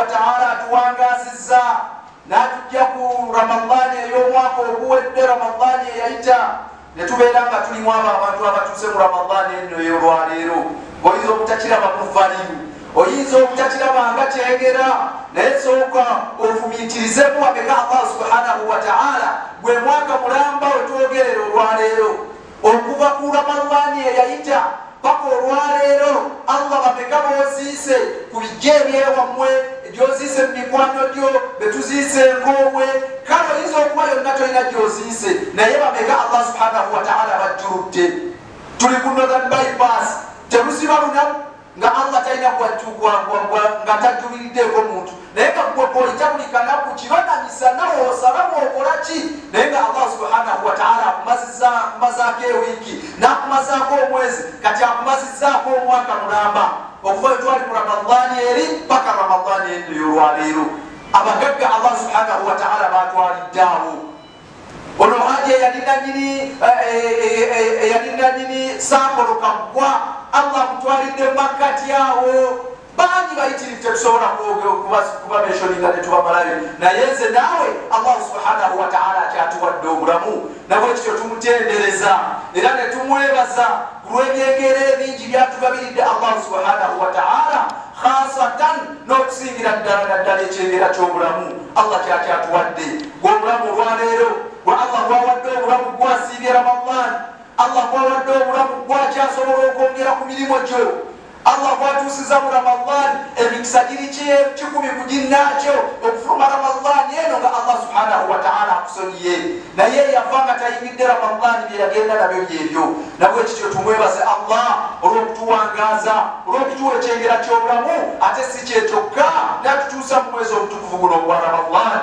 wataala atuwangazizza n'atujja ku ramadaani ey'omwaka oguwedde ramadaani eyayita ne tubeera nga tulimu abo abantu abatuuse mu ramadaani eno ey'olwaleero. Oyinza obutakiraba muvalimu oyinza obutakiraba nga kyegera naye sooka ofumiitirizemu wabeka allah subhanahu wataala gwe mwaka mulamba wetwogerera olwaleero. Okuva ku ramadaani eyayita paka olwaleero allah bameka booziise ku bijja ebyewammwe gyoziise mu mikwano gyo betuziise enkoomwe kale oyinza okuba yonna tolina gyoziise naye bameka allah subhanahu wataala bajjuludde tuli ku northern bypass. Teruziba lunaku nga allah talina nga tajjubiriddeeko muntu naye nga gwekoyita buli kanaku kironamisa nawe osaba bwokola ki naye nga allah subhanahu wataala akumazaako ewiiki n'akumazaako omwezi. Kati akumazizaako omwaka mulamba. Okuva wetwali ku ramadaani eri paka ramadaani eno yolwaleero. Abagagga allah subhanahu wataala batwalidde awo ono haji eyalinanyini sankoloka mugwa. Allah mutwalidde makkati awo bangi bayitirivu tetusobola kubameshoninga netubamalayo naye nze naawe allah subhanahu wataala akyatuwadde obulamu. Nabwekityo tumutendereza era netumwebaza kulwebyengero ebingi byatugabiridde allah subhanahu wataala khasatan n'okusingira ddala naddala ekyengera ky'obulamu. Allah kyakyatuwadde gweobulamu olwaleero gwe allah gwawadde obulamu gwasiibye ramadan. Allah gwawadde obulamu gwakyasobola okwongera ku mirimu gyo allah gwatuusiza mu ramadan emikisa giri kikumi ku ginnaakyo okufuluma ramadan eno nga allah subhanahu wataala akusonyiye. Naye yafa nga tayingidde ramadan byeyagenda nabyo byebyo. Nabwe kityo tumwebaze allah olw'okutuwangaaza olw'okutuwa ekyengera ky'obulamu ate si kyekyokka natutuusa mu mwezi omutukuvu guno ogwa ramadan